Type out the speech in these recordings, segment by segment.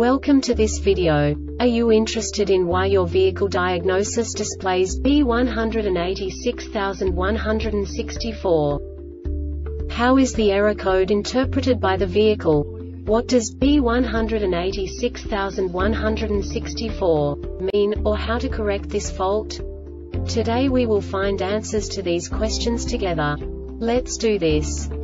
Welcome to this video. Are you interested in why your vehicle diagnosis displays B186164? How is the error code interpreted by the vehicle? What does B186164 mean, or how to correct this fault? Today we will find answers to these questions together. Let's do this.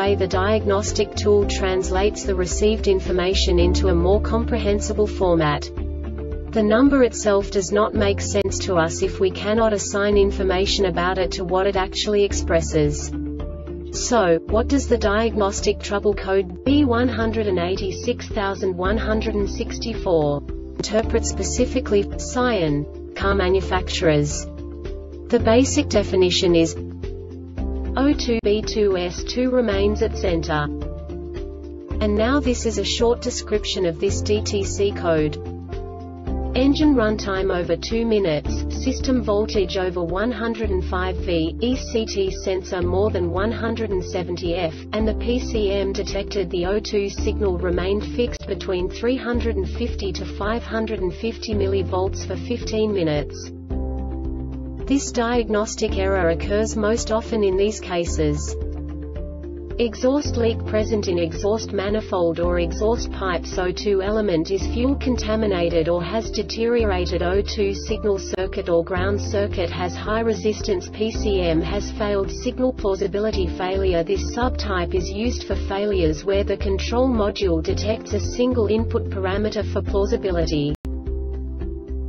way the diagnostic tool translates the received information into a more comprehensible format. The number itself does not make sense to us if we cannot assign information about it to what it actually expresses. So, what does the diagnostic trouble code B186164 interpret specifically Scion car manufacturers? The basic definition is O2B2S2 remains at center. And now this is a short description of this DTC code. Engine runtime over 2 minutes, system voltage over 105 V, ECT sensor more than 170 F, and the PCM detected the O2 signal remained fixed between 350 to 550 mV for 15 minutes. This diagnostic error occurs most often in these cases. Exhaust leak present in exhaust manifold or exhaust pipe O2 element is fuel contaminated or has deteriorated O2 signal circuit or ground circuit has high resistance PCM has failed signal plausibility failure This subtype is used for failures where the control module detects a single input parameter for plausibility.